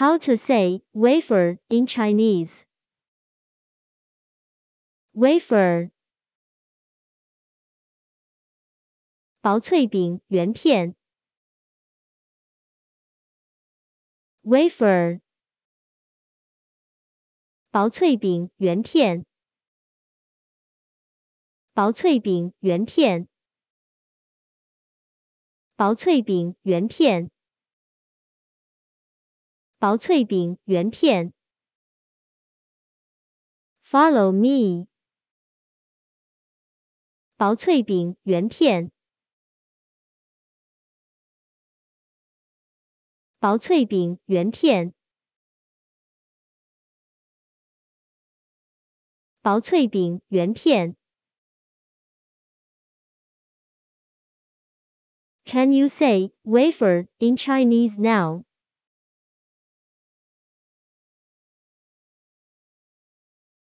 How to say wafer in Chinese? Wafer 薄脆饼圆片。Wafer 薄脆饼圆片。薄脆饼圆片。薄脆饼圆片。 薄脆饼圆片。Follow me。薄脆饼圆片。薄脆饼圆片。薄脆饼圆片。Can you say wafer in Chinese now?